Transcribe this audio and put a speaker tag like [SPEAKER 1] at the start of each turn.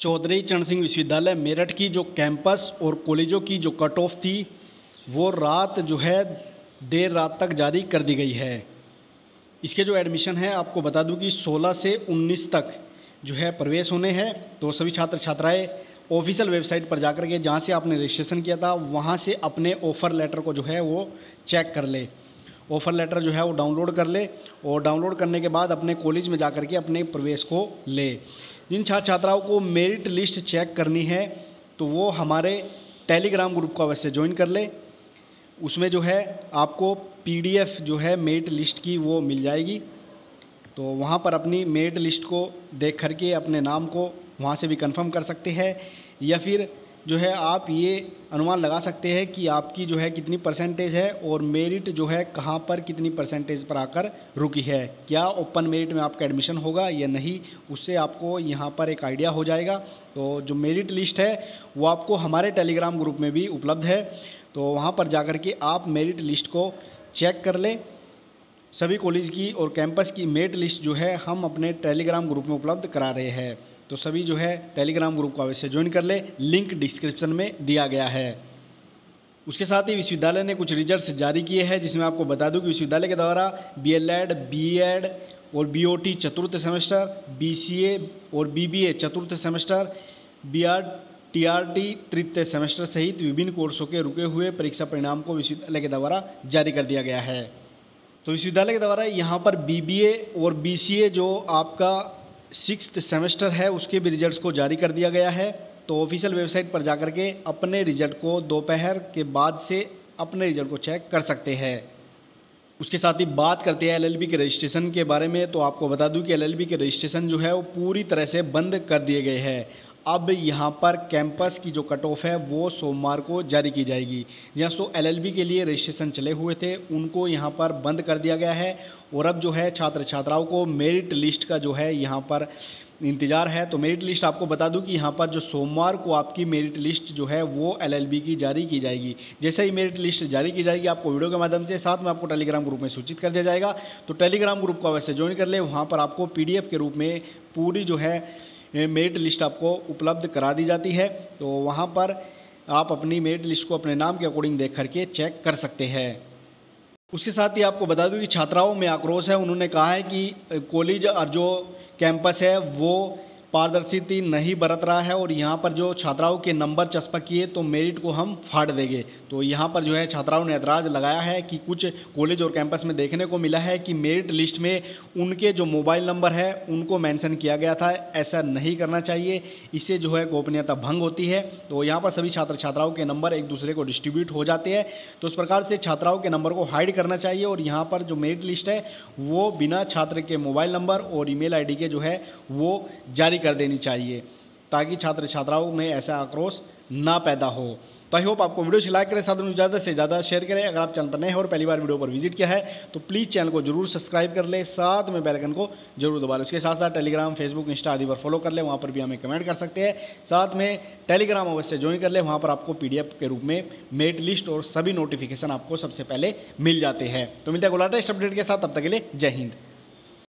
[SPEAKER 1] चौधरी चरण सिंह विश्वविद्यालय मेरठ की जो कैंपस और कॉलेजों की जो कट ऑफ़ थी, वो रात जो है, देर रात तक जारी कर दी गई है। इसके जो एडमिशन है, आपको बता दूँ कि 16 से 19 तक जो है प्रवेश होने हैं। तो सभी छात्र छात्राएँ ऑफिशियल वेबसाइट पर जाकर के जहाँ से आपने रजिस्ट्रेशन किया था, वहाँ से अपने ऑफ़र लेटर को जो है, वो चेक कर ले। ऑफ़र लेटर जो है वो डाउनलोड कर ले और डाउनलोड करने के बाद अपने कॉलेज में जाकर के अपने प्रवेश को ले। जिन छात्र छात्राओं को मेरिट लिस्ट चेक करनी है तो वो हमारे टेलीग्राम ग्रुप को अवश्य ज्वाइन कर ले। उसमें जो है आपको पीडीएफ जो है मेरिट लिस्ट की वो मिल जाएगी। तो वहाँ पर अपनी मेरिट लिस्ट को देख करके अपने नाम को वहाँ से भी कंफर्म कर सकते हैं या फिर जो है आप ये अनुमान लगा सकते हैं कि आपकी जो है कितनी परसेंटेज है और मेरिट जो है कहाँ पर कितनी परसेंटेज पर आकर रुकी है। क्या ओपन मेरिट में आपका एडमिशन होगा या नहीं, उससे आपको यहाँ पर एक आइडिया हो जाएगा। तो जो मेरिट लिस्ट है, वो आपको हमारे टेलीग्राम ग्रुप में भी उपलब्ध है। तो वहाँ पर जा के आप मेरिट लिस्ट को चेक कर लें। सभी कॉलेज की और कैंपस की मेरिट लिस्ट जो है, हम अपने टेलीग्राम ग्रुप में उपलब्ध करा रहे हैं। तो सभी जो है टेलीग्राम ग्रुप को अवश्य ज्वाइन कर ले। लिंक डिस्क्रिप्शन में दिया गया है। उसके साथ ही विश्वविद्यालय ने कुछ रिजल्ट्स जारी किए हैं, जिसमें आपको बता दूँ कि विश्वविद्यालय के द्वारा B L Ed B Ed और बी ओ टी चतुर्थ सेमेस्टर बी सी ए और बी बी ए चतुर्थ semester B R T R T तृतीय सेमेस्टर सहित विभिन्न कोर्सों के रुके हुए परीक्षा परिणाम को विश्वविद्यालय के द्वारा जारी कर दिया गया है। तो विश्वविद्यालय के द्वारा यहाँ पर बी बी ए और बी सी ए जो आपका सिक्स सेमेस्टर है, उसके भी रिजल्ट्स को जारी कर दिया गया है। तो ऑफिशियल वेबसाइट पर जाकर के अपने रिज़ल्ट को दोपहर के बाद से अपने रिज़ल्ट को चेक कर सकते हैं। उसके साथ ही बात करते हैं एलएलबी के रजिस्ट्रेशन के बारे में तो आपको बता दूँ कि एलएलबी के रजिस्ट्रेशन जो है, वो पूरी तरह से बंद कर दिए गए हैं। अब यहाँ पर कैंपस की जो कट ऑफ़ है, वो सोमवार को जारी की जाएगी। जहाँ तो एलएलबी के लिए रजिस्ट्रेशन चले हुए थे, उनको यहाँ पर बंद कर दिया गया है। और अब जो है छात्र छात्राओं को मेरिट लिस्ट का जो है यहाँ पर इंतज़ार है। तो मेरिट लिस्ट आपको बता दूँ कि यहाँ पर जो सोमवार को आपकी मेरिट लिस्ट जो है, वो एलएलबी की जारी की जाएगी। जैसे ही मेरिट लिस्ट जारी की जाएगी, आपको वीडियो के माध्यम से, साथ में आपको टेलीग्राम ग्रुप में सूचित कर दिया जाएगा। तो टेलीग्राम ग्रुप को अवश्य ज्वाइन कर ले। वहाँ पर आपको पीडीएफ के रूप में पूरी जो है मेरिट लिस्ट आपको उपलब्ध करा दी जाती है। तो वहाँ पर आप अपनी मेरिट लिस्ट को अपने नाम के अकॉर्डिंग देख करके चेक कर सकते हैं। उसके साथ ही आपको बता दूँ कि छात्राओं में आक्रोश है। उन्होंने कहा है कि कॉलेज और जो कैंपस है, वो पारदर्शिता नहीं बरत रहा है और यहाँ पर जो छात्राओं के नंबर चस्पा किए तो मेरिट को हम फाड़ देंगे। तो यहाँ पर जो है छात्राओं ने ऐतराज़ लगाया है कि कुछ कॉलेज और कैंपस में देखने को मिला है कि मेरिट लिस्ट में उनके जो मोबाइल नंबर है, उनको मेंशन किया गया था। ऐसा नहीं करना चाहिए। इससे जो है गोपनीयता भंग होती है। तो यहाँ पर सभी छात्र छात्राओं के नंबर एक दूसरे को डिस्ट्रीब्यूट हो जाते हैं। तो इस प्रकार से छात्राओं के नंबर को हाइड करना चाहिए और यहाँ पर जो मेरिट लिस्ट है, वो बिना छात्र के मोबाइल नंबर और ई मेल के जो है, वो जारी कर देनी चाहिए, ताकि छात्र छात्राओं में ऐसा आक्रोश ना पैदा हो। तो आई होप आपको वीडियो लाइक करें साथ में ज़्यादा से ज़्यादा शेयर करें। अगर आप चैनल पर नए हैं और पहली बार वीडियो पर विज़िट किया है तो प्लीज़ चैनल को ज़रूर सब्सक्राइब कर ले। साथ में बेलकन को ज़रूर दबा लें। उसके साथ साथ टेलीग्राम फेसबुक इंस्टा आदि पर फॉलो कर ले। वहाँ पर भी हमें कमेंट कर सकते हैं। साथ में टेलीग्राम अवश्य ज्वाइन कर ले। वहाँ पर आपको पीडीएफ के रूप में मेट लिस्ट और सभी नोटिफिकेशन आपको सबसे पहले मिल जाते हैं। तो मिलते हैं गोलाटेस्ट अपडेट के साथ। तब तक के लिए जय हिंद।